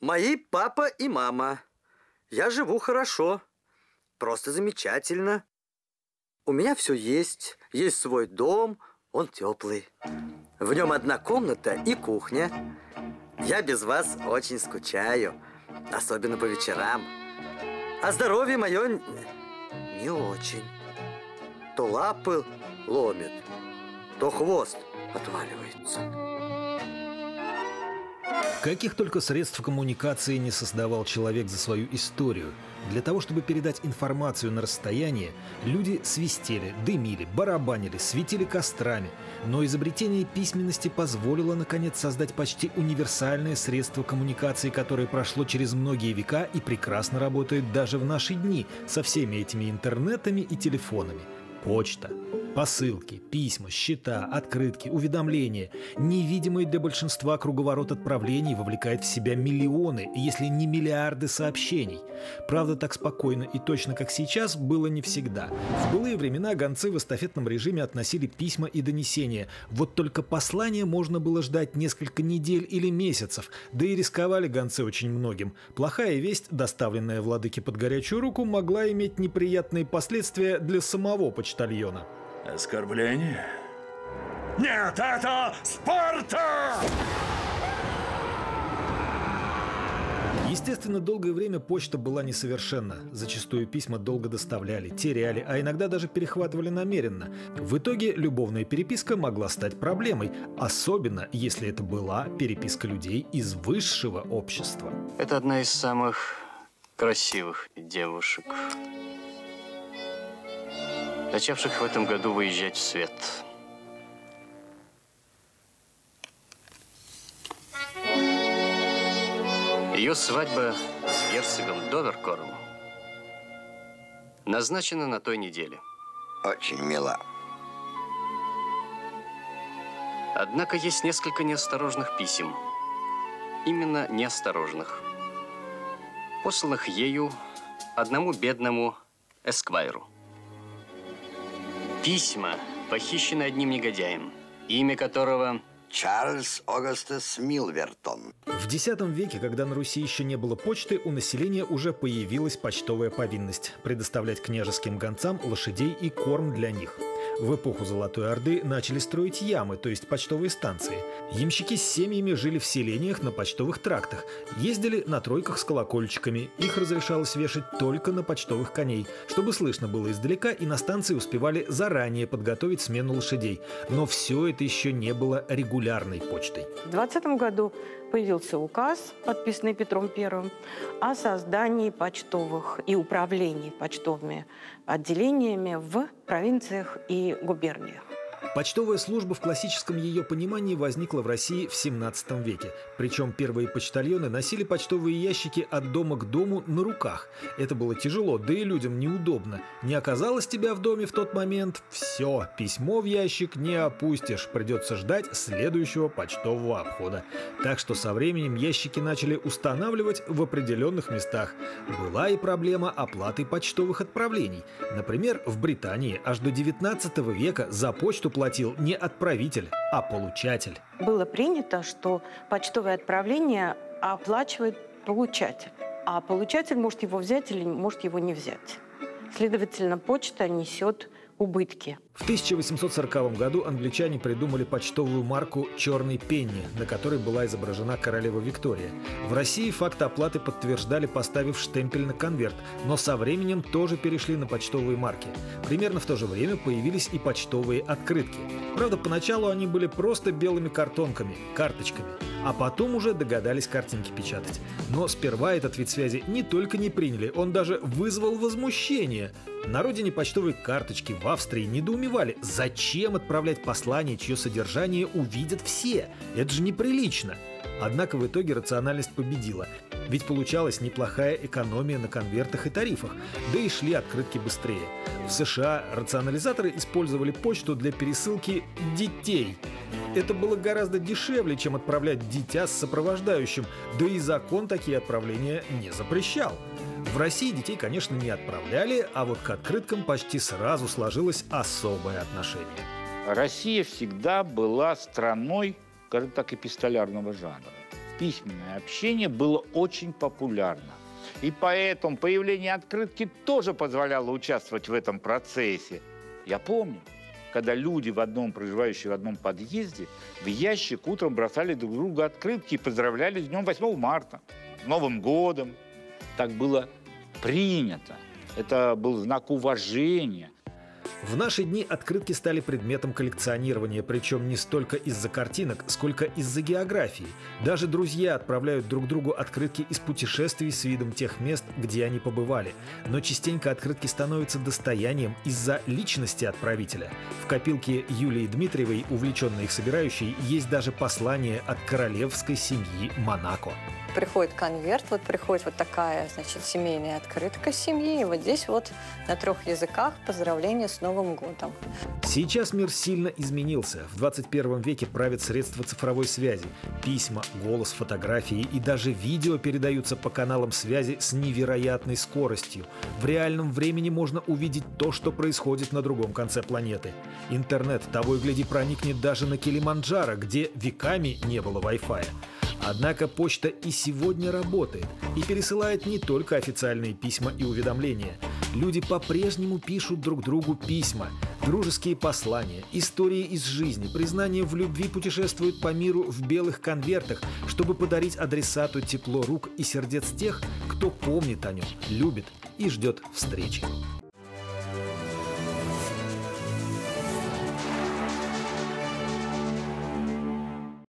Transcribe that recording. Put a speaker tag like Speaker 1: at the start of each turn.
Speaker 1: Мои папа и мама. Я живу хорошо. Просто замечательно. У меня все есть. Есть свой дом, он теплый. В нем одна комната и кухня. Я без вас очень скучаю, особенно по вечерам. А здоровье мое не очень. То лапы ломит, то хвост отваливается.
Speaker 2: Каких только средств коммуникации не создавал человек за свою историю. Для того, чтобы передать информацию на расстояние, люди свистели, дымили, барабанили, светили кострами. Но изобретение письменности позволило, наконец, создать почти универсальное средство коммуникации, которое прошло через многие века и прекрасно работает даже в наши дни со всеми этими интернетами и телефонами. Почта. Посылки, письма, счета, открытки, уведомления. Невидимый для большинства круговорот отправлений вовлекает в себя миллионы, если не миллиарды сообщений. Правда, так спокойно и точно, как сейчас, было не всегда. В былые времена гонцы в эстафетном режиме относили письма и донесения. Вот только послания можно было ждать несколько недель или месяцев, да и рисковали гонцы очень многим. Плохая весть, доставленная владыке под горячую руку, могла иметь неприятные последствия для самого почтальона.
Speaker 3: Оскорбление? Нет, это Спарта!
Speaker 2: Естественно, долгое время почта была несовершенна. Зачастую письма долго доставляли, теряли, а иногда даже перехватывали намеренно. В итоге любовная переписка могла стать проблемой, особенно если это была переписка людей из высшего общества.
Speaker 4: Это одна из самых красивых девушек начавших в этом году выезжать в свет. Ее свадьба с герцогом Доверкором назначена на той неделе.
Speaker 5: Очень мила.
Speaker 4: Однако есть несколько неосторожных писем. Именно неосторожных. Посланных ею одному бедному эсквайру. Письма похищены одним негодяем, имя которого
Speaker 5: Чарльз Огастес Милвертон.
Speaker 2: В X веке, когда на Руси еще не было почты, у населения уже появилась почтовая повинность – предоставлять княжеским гонцам лошадей и корм для них – в эпоху Золотой Орды начали строить ямы, то есть почтовые станции. Ямщики с семьями жили в селениях на почтовых трактах, ездили на тройках с колокольчиками. Их разрешалось вешать только на почтовых коней, чтобы слышно было издалека, и на станции успевали заранее подготовить смену лошадей. Но все это еще не было регулярной почтой.
Speaker 6: В 20 году появился указ, подписанный Петром I, о создании почтовых и управлении почтовыми отделениями в провинциях и губерниях.
Speaker 2: Почтовая служба в классическом ее понимании возникла в России в 17 веке. Причем первые почтальоны носили почтовые ящики от дома к дому на руках. Это было тяжело, да и людям неудобно. Не оказалось тебя в доме в тот момент – все, письмо в ящик не опустишь, придется ждать следующего почтового обхода. Так что со временем ящики начали устанавливать в определенных местах. Была и проблема оплаты почтовых отправлений. Например, в Британии аж до 19 века за почту платил не отправитель, а получатель.
Speaker 6: Было принято, что почтовое отправление оплачивает получатель, а получатель может его взять или может его не взять. Следовательно, почта несет убытки.
Speaker 2: В 1840 году англичане придумали почтовую марку «Черный пенни», на которой была изображена королева Виктория. В России факт оплаты подтверждали, поставив штемпель на конверт, но со временем тоже перешли на почтовые марки. Примерно в то же время появились и почтовые открытки. Правда, поначалу они были просто белыми картонками, карточками, а потом уже догадались картинки печатать. Но сперва этот вид связи не только не приняли, он даже вызвал возмущение. На родине почтовой карточки в Австрии недоумевали, зачем отправлять послание, чье содержание увидят все. Это же неприлично. Однако в итоге рациональность победила. Ведь получалась неплохая экономия на конвертах и тарифах, да и шли открытки быстрее. В США рационализаторы использовали почту для пересылки детей. Это было гораздо дешевле, чем отправлять дитя с сопровождающим, да и закон такие отправления не запрещал. В России детей, конечно, не отправляли, а вот к открыткам почти сразу сложилось особое отношение.
Speaker 7: Россия всегда была страной, скажем так, эпистолярного жанра. письменное общение было очень популярно. И поэтому появление открытки тоже позволяло участвовать в этом процессе. Я помню, когда люди в одном, проживающие в одном подъезде, в ящик утром бросали друг другу открытки и поздравляли с днем 8 марта, Новым годом. Так было принято. Это был знак уважения –
Speaker 2: в наши дни открытки стали предметом коллекционирования, причем не столько из-за картинок, сколько из-за географии. Даже друзья отправляют друг другу открытки из путешествий с видом тех мест, где они побывали. Но частенько открытки становятся достоянием из-за личности отправителя. В копилке Юлии Дмитриевой, увлеченной их собирающей, есть даже послание от королевской семьи Монако
Speaker 8: приходит конверт, вот приходит вот такая, значит, семейная открытка семьи, и вот здесь вот на трех языках поздравления Новым годом.
Speaker 2: Сейчас мир сильно изменился. В 21 веке правят средства цифровой связи. Письма, голос, фотографии и даже видео передаются по каналам связи с невероятной скоростью. В реальном времени можно увидеть то, что происходит на другом конце планеты. Интернет того и гляди проникнет даже на Килиманджаро, где веками не было Wi-Fi. Однако почта и сегодня работает и пересылает не только официальные письма и уведомления. Люди по-прежнему пишут друг другу письма, дружеские послания, истории из жизни, признания в любви путешествуют по миру в белых конвертах, чтобы подарить адресату тепло рук и сердец тех, кто помнит о нем, любит и ждет встречи.